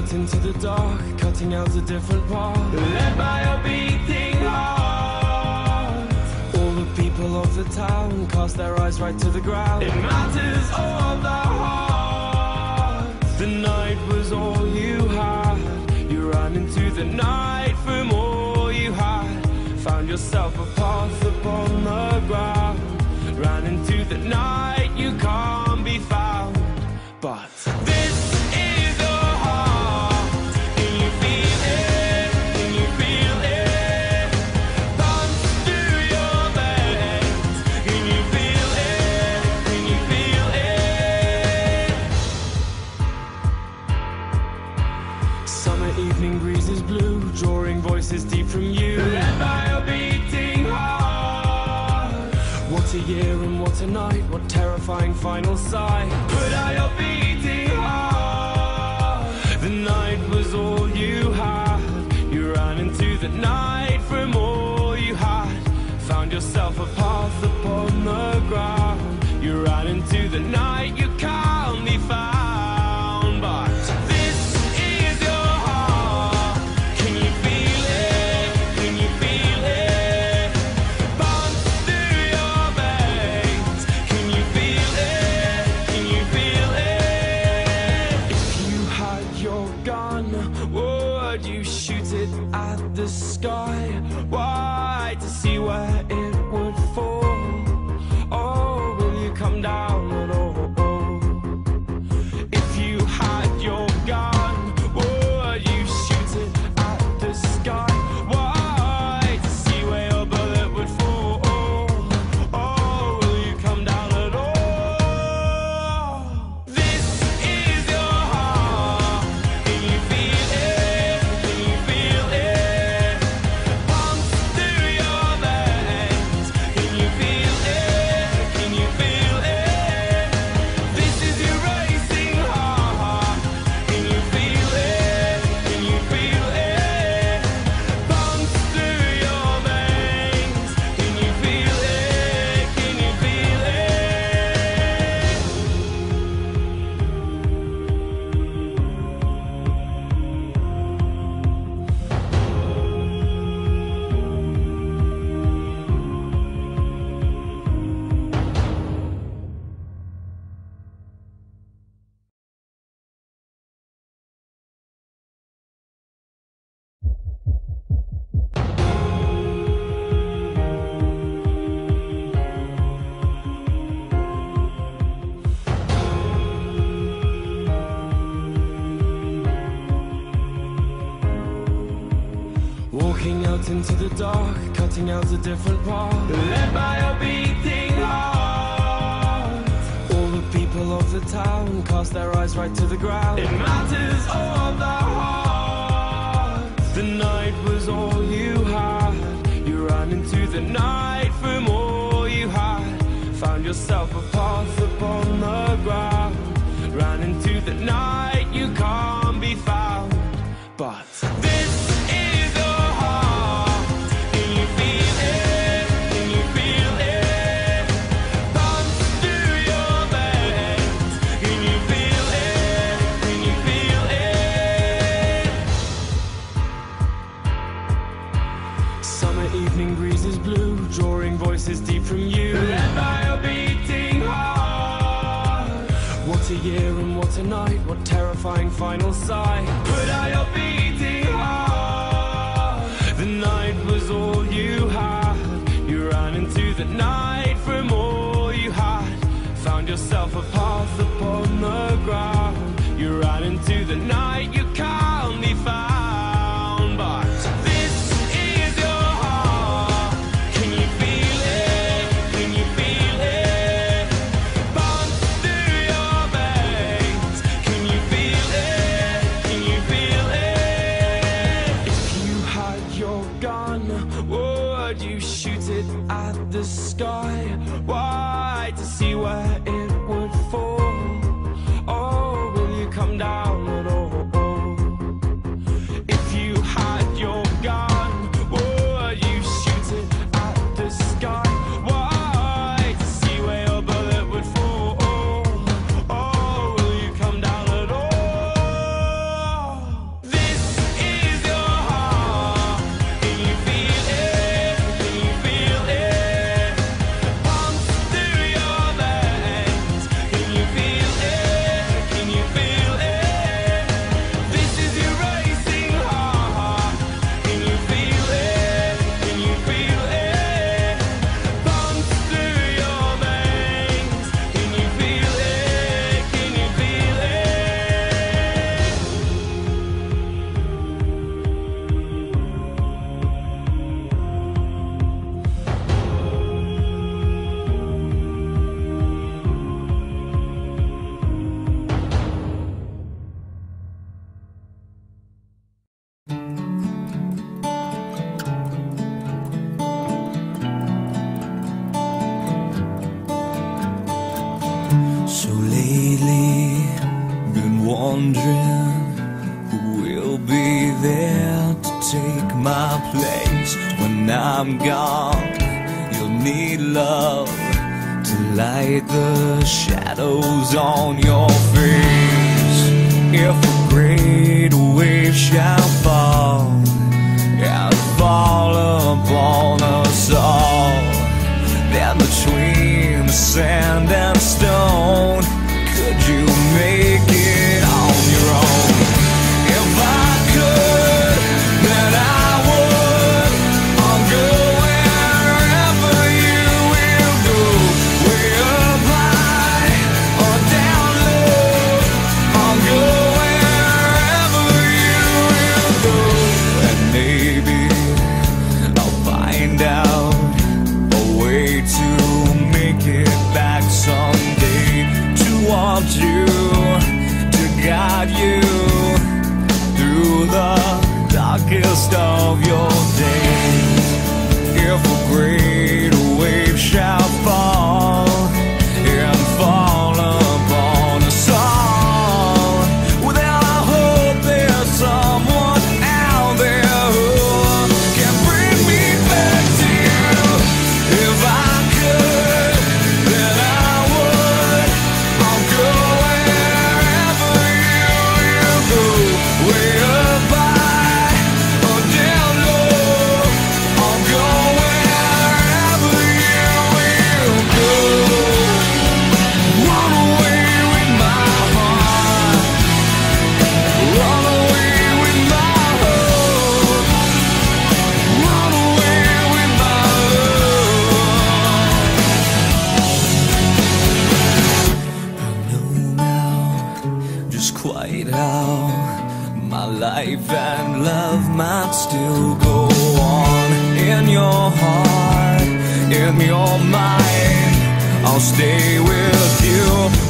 out into the dark, cutting out a different path. Led by a beating heart. All the people of the town cast their eyes right to the ground. It matters all the heart. The night was all you had. You ran into the night from all you had. Found yourself a path upon the ground. Ran into the night you can't. Walking out into the dark, cutting out a different path. Led by a beating heart. All the people of the town cast their eyes right to the ground. It matters all the heart. The night was all you had. You ran into the night from all you had. Found yourself a path upon the ground. Ran into the night. Is deep from you. Led by a beating heart. What a year and what a night, what terrifying final sight. So lately, been wondering who will be there to take my place when I'm gone. You'll need love to light the shadows on your face. If a great wave shall fall, and fall upon. Life and love might still go on in your heart, in your mind. I'll stay with you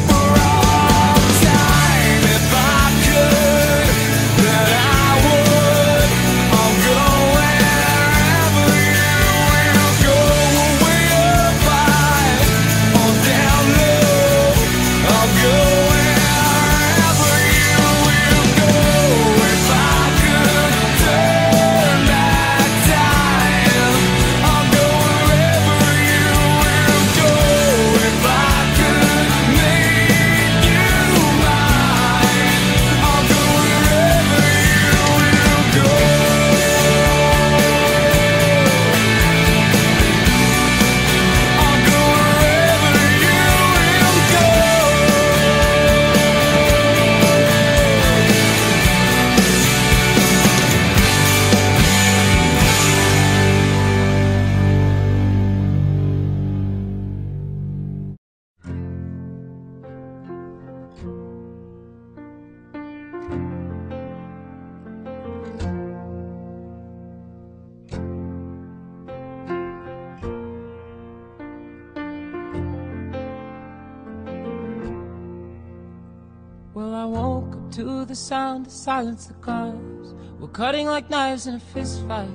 to the sound of silence. The cars were cutting like knives in a fist fight.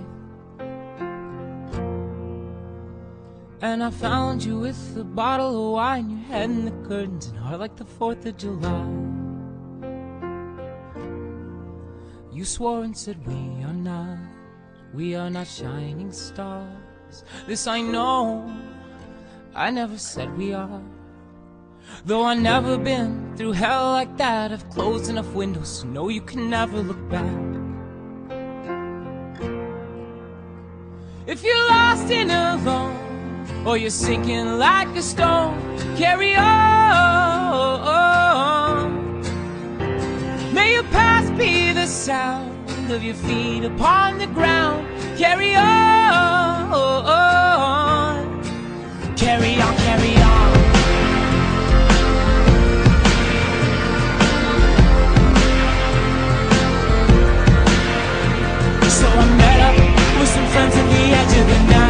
And I found you with a bottle of wine, your head in the curtains, and heart like the 4th of July. You swore and said, We are not, we are not shining stars. This I know, I never said we are. Though I've never been through hell like that, I've closed enough windows to know you can never look back. If you're lost and alone, or you're sinking like a stone, carry on. May your past be the sound of your feet upon the ground. Carry on, carry on, carry on. So I met up with some friends at the edge of the night